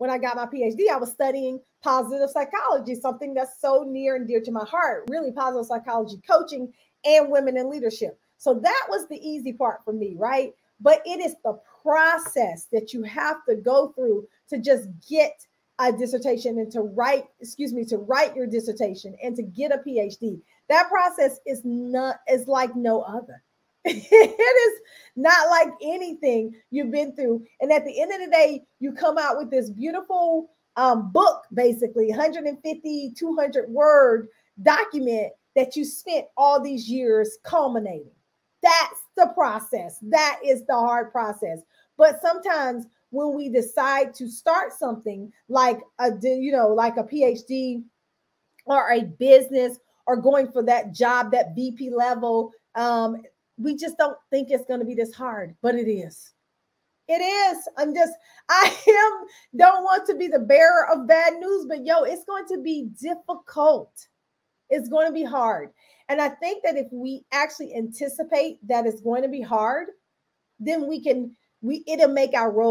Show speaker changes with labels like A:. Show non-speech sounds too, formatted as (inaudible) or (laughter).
A: when I got my PhD, I was studying positive psychology, something that's so near and dear to my heart, really positive psychology coaching and women in leadership. So that was the easy part for me, right? But it is the process that you have to go through to just get a dissertation and to write, excuse me, to write your dissertation and to get a PhD. That process is not is like no other. (laughs) it is not like anything you've been through. And at the end of the day, you come out with this beautiful um, book, basically 150, 200 word document that you spent all these years culminating. That's the process. That is the hard process. But sometimes when we decide to start something like a you know like a PhD or a business or going for that job that VP level um we just don't think it's going to be this hard but it is. It is. I'm just (laughs) i am don't want to be the bearer of bad news but yo it's going to be difficult. It's going to be hard. And i think that if we actually anticipate that it's going to be hard then we can we it'll make our road